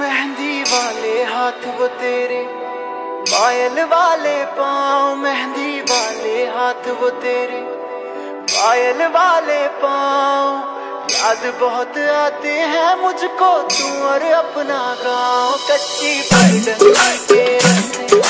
मेहंदी वाले हाथ वो तेरे पायल वाले पाँव मेहंदी वाले हाथ वो तेरे। पायल वाले पाँव। याद बहुत आते हैं मुझको, तू और अपना गाँव। कच्ची पलटन के रस्ते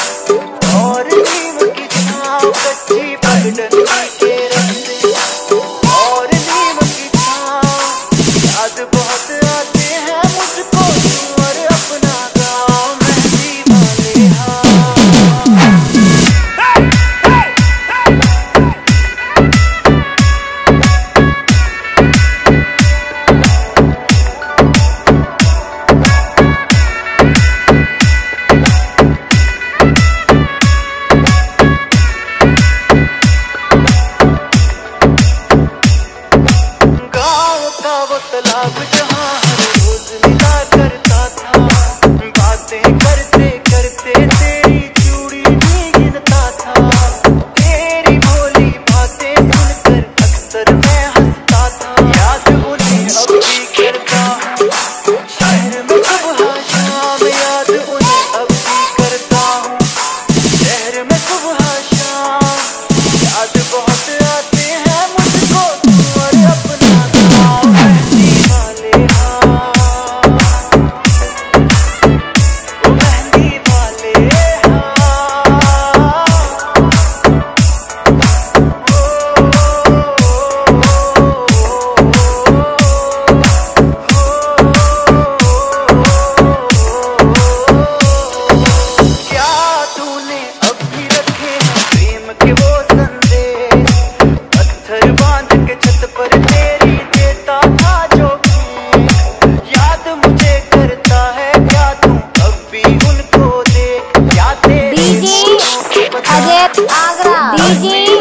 DJ.